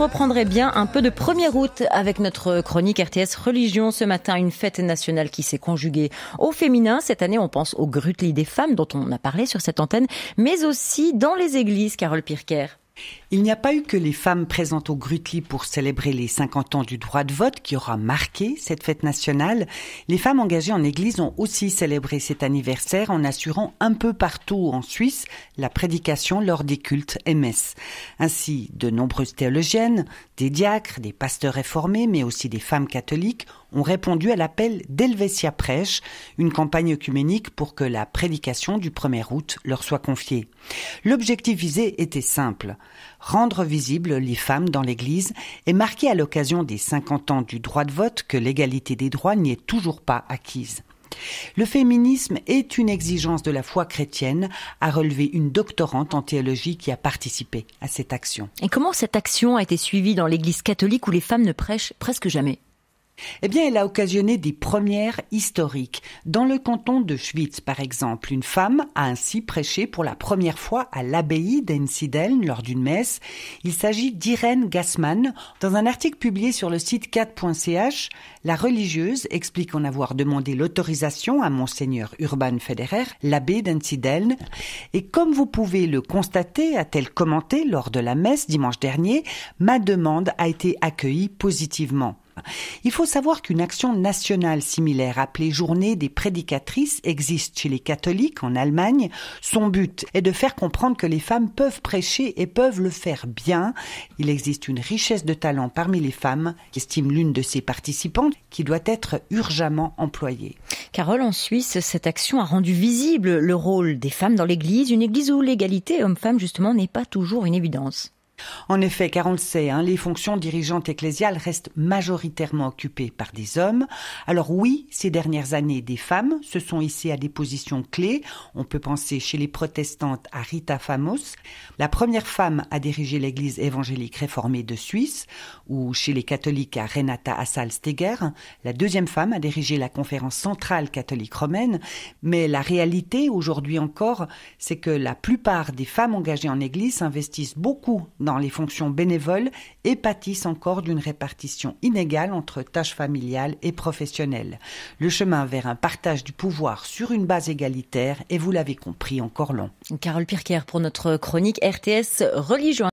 reprendrez bien un peu de première route avec notre chronique RTS Religion. Ce matin, une fête nationale qui s'est conjuguée au féminin. Cette année, on pense au Grutli des femmes dont on a parlé sur cette antenne, mais aussi dans les églises, Carole Pirker. Il n'y a pas eu que les femmes présentes au Grutli pour célébrer les 50 ans du droit de vote qui aura marqué cette fête nationale. Les femmes engagées en Église ont aussi célébré cet anniversaire en assurant un peu partout en Suisse la prédication lors des cultes MS. Ainsi, de nombreuses théologiennes, des diacres, des pasteurs réformés, mais aussi des femmes catholiques ont répondu à l'appel d'Helvetia Prêche, une campagne œcuménique pour que la prédication du 1er août leur soit confiée. L'objectif visé était simple rendre visibles les femmes dans l'Église et marquer à l'occasion des 50 ans du droit de vote que l'égalité des droits n'y est toujours pas acquise. Le féminisme est une exigence de la foi chrétienne, a relevé une doctorante en théologie qui a participé à cette action. Et comment cette action a été suivie dans l'Église catholique où les femmes ne prêchent presque jamais? Eh bien, elle a occasionné des premières historiques. Dans le canton de Schwyz, par exemple, une femme a ainsi prêché pour la première fois à l'abbaye d'Ensideln lors d'une messe. Il s'agit d'Irène Gassman. Dans un article publié sur le site 4.ch, la religieuse explique en avoir demandé l'autorisation à Monseigneur Urban Federer, l'abbé d'Ensideln. Et comme vous pouvez le constater, a-t-elle commenté lors de la messe dimanche dernier, ma demande a été accueillie positivement. Il faut savoir qu'une action nationale similaire appelée Journée des prédicatrices existe chez les catholiques en Allemagne. Son but est de faire comprendre que les femmes peuvent prêcher et peuvent le faire bien. Il existe une richesse de talent parmi les femmes, estime l'une de ses participantes, qui doit être urgemment employée. Carole, en Suisse, cette action a rendu visible le rôle des femmes dans l'Église, une Église où l'égalité homme-femme justement n'est pas toujours une évidence. En effet, car on le sait, hein, les fonctions dirigeantes ecclésiales restent majoritairement occupées par des hommes. Alors oui, ces dernières années, des femmes se sont hissées à des positions clés. On peut penser chez les protestantes à Rita Famos, la première femme à diriger l'église évangélique réformée de Suisse, ou chez les catholiques à Renata Assal-Steger, la deuxième femme à diriger la conférence centrale catholique romaine. Mais la réalité, aujourd'hui encore, c'est que la plupart des femmes engagées en église s'investissent beaucoup dans les fonctions bénévoles et pâtissent encore d'une répartition inégale entre tâches familiales et professionnelles. Le chemin vers un partage du pouvoir sur une base égalitaire est, vous l'avez compris, encore long. Carole Pirker pour notre chronique RTS Religion.